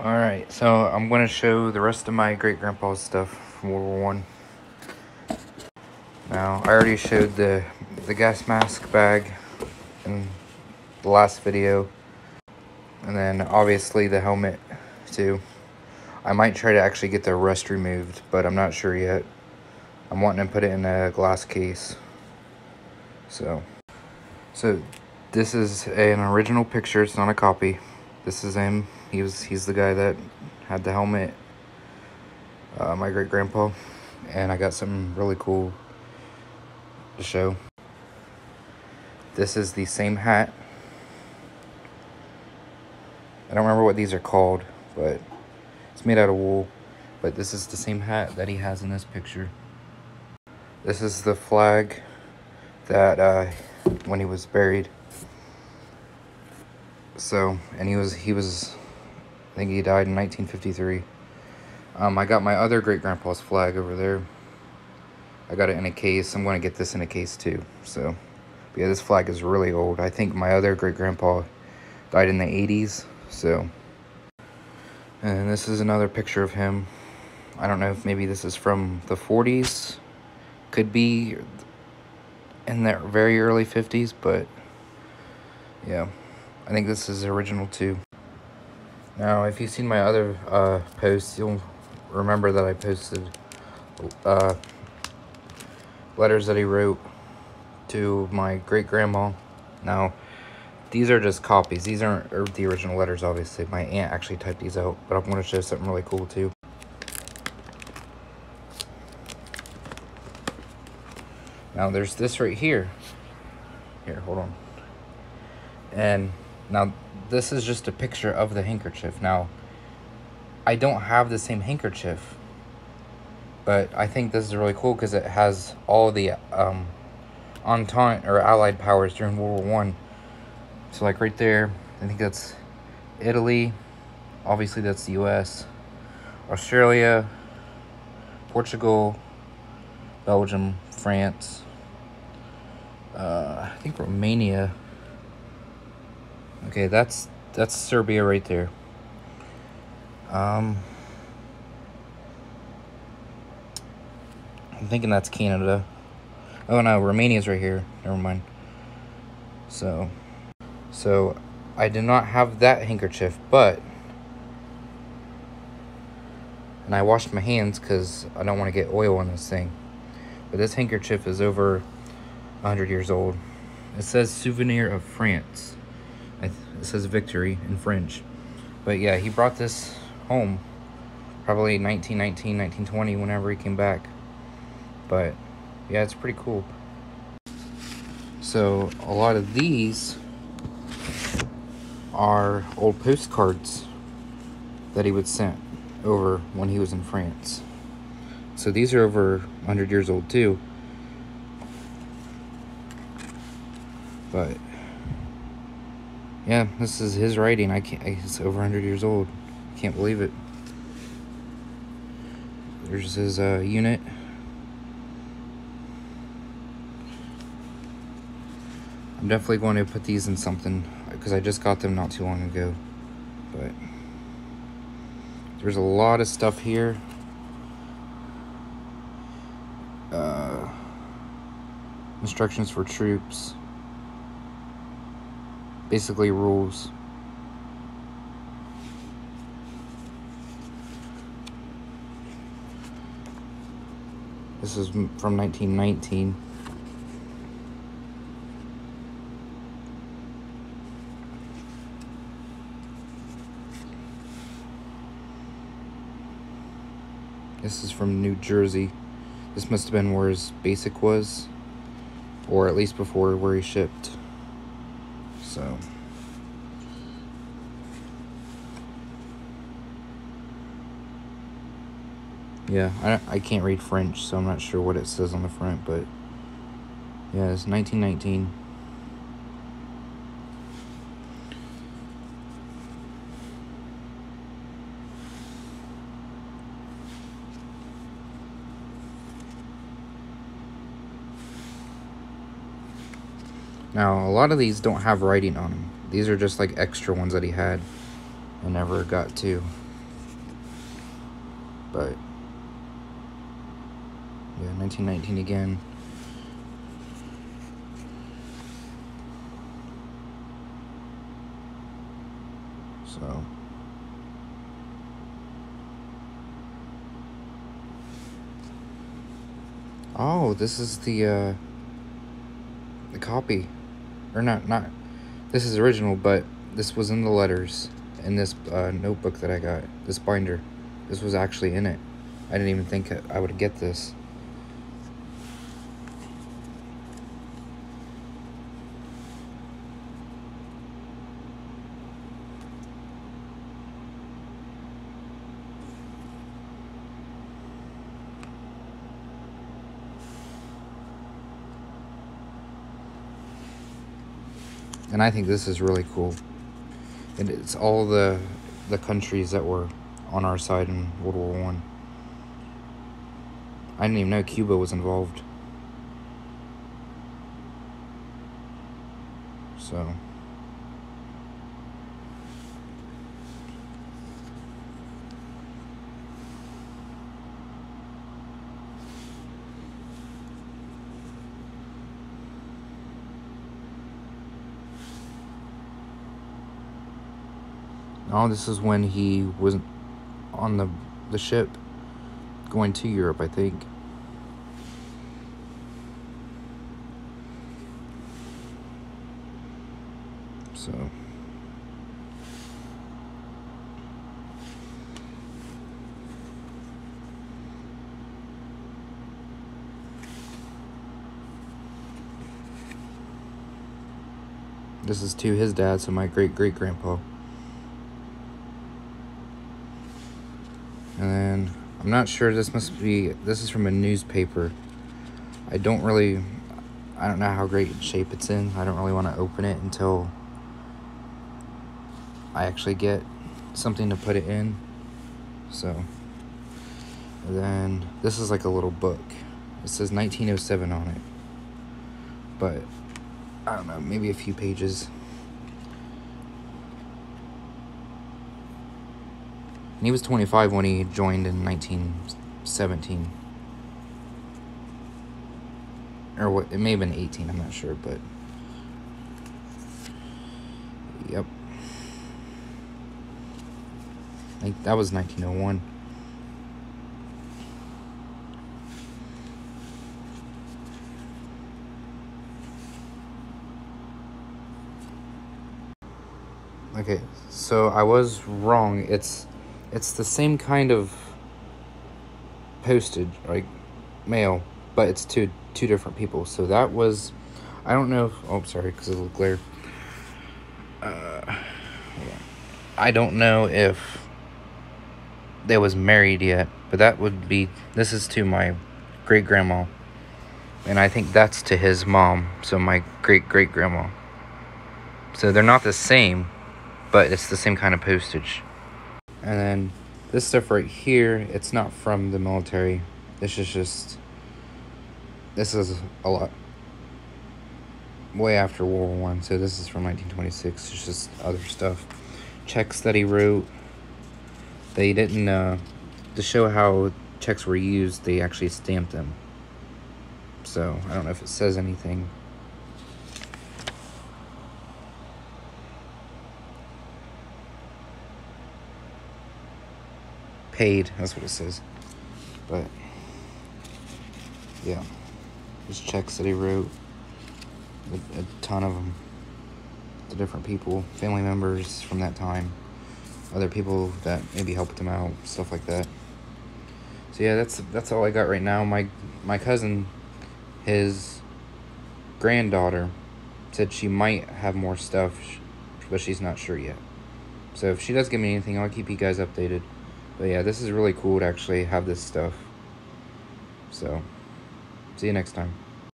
Alright, so I'm going to show the rest of my great-grandpa's stuff from World War One. Now, I already showed the, the gas mask bag in the last video. And then, obviously, the helmet, too. I might try to actually get the rust removed, but I'm not sure yet. I'm wanting to put it in a glass case. So, so this is an original picture. It's not a copy. This is him he was he's the guy that had the helmet. Uh, my great grandpa, and I got something really cool to show. This is the same hat. I don't remember what these are called, but it's made out of wool. But this is the same hat that he has in this picture. This is the flag that uh, when he was buried. So, and he was he was think he died in 1953. Um, I got my other great-grandpa's flag over there. I got it in a case. I'm going to get this in a case too. So, yeah, this flag is really old. I think my other great-grandpa died in the 80s. So, and this is another picture of him. I don't know if maybe this is from the 40s. Could be in the very early 50s, but yeah. I think this is original too. Now, if you've seen my other uh, posts, you'll remember that I posted uh, letters that he wrote to my great-grandma. Now, these are just copies. These aren't the original letters, obviously. My aunt actually typed these out, but I'm going to show something really cool, too. Now, there's this right here. Here, hold on. And now, this is just a picture of the handkerchief. Now, I don't have the same handkerchief, but I think this is really cool because it has all the um, Entente or Allied powers during World War One. So, like right there, I think that's Italy. Obviously, that's the U.S. Australia, Portugal, Belgium, France. Uh, I think Romania. Okay, that's that's Serbia right there. Um, I'm thinking that's Canada. Oh no, Romania's right here. Never mind. So, so I did not have that handkerchief, but and I washed my hands because I don't want to get oil on this thing. But this handkerchief is over 100 years old. It says souvenir of France. It says victory in French. But yeah, he brought this home probably 1919, 1920, whenever he came back. But yeah, it's pretty cool. So a lot of these are old postcards that he would send over when he was in France. So these are over 100 years old too. But yeah, this is his writing. I can't. It's over 100 years old. Can't believe it. There's his uh, unit. I'm definitely going to put these in something because I just got them not too long ago. But there's a lot of stuff here. Uh, instructions for troops basically rules. This is from 1919. This is from New Jersey. This must have been where his basic was, or at least before where he shipped. So. Yeah, I, I can't read French, so I'm not sure what it says on the front, but yeah, it's 1919. Now, a lot of these don't have writing on them. These are just like extra ones that he had and never got to. But yeah, 1919 again. So. Oh, this is the uh, the copy, or not? Not this is original, but this was in the letters in this uh, notebook that I got. This binder, this was actually in it. I didn't even think I would get this. And I think this is really cool. And it's all the the countries that were on our side in World War One. I. I didn't even know Cuba was involved. So. Oh, this is when he was on the the ship going to Europe, I think. So. This is to his dad, so my great great grandpa. And then I'm not sure this must be this is from a newspaper. I don't really I don't know how great shape it's in. I don't really want to open it until I actually get something to put it in. So then this is like a little book. It says 1907 on it. But I don't know, maybe a few pages. And he was 25 when he joined in 1917. Or what, it may have been 18, I'm not sure, but. Yep. Think that was 1901. Okay, so I was wrong. It's it's the same kind of postage, like mail, but it's to two different people. So that was, I don't know. If, oh, sorry, because of the glare. Uh, I don't know if they was married yet, but that would be. This is to my great grandma, and I think that's to his mom. So my great great grandma. So they're not the same, but it's the same kind of postage. And then this stuff right here, it's not from the military. This is just, this is a lot, way after World War One. So this is from 1926. It's just other stuff. Checks that he wrote. They didn't, uh, to show how checks were used, they actually stamped them. So I don't know if it says anything. Paid. That's what it says. But yeah, his checks that he wrote, a, a ton of them to different people, family members from that time, other people that maybe helped him out, stuff like that. So yeah, that's that's all I got right now. My my cousin, his granddaughter, said she might have more stuff, but she's not sure yet. So if she does give me anything, I'll keep you guys updated. But yeah, this is really cool to actually have this stuff. So, see you next time.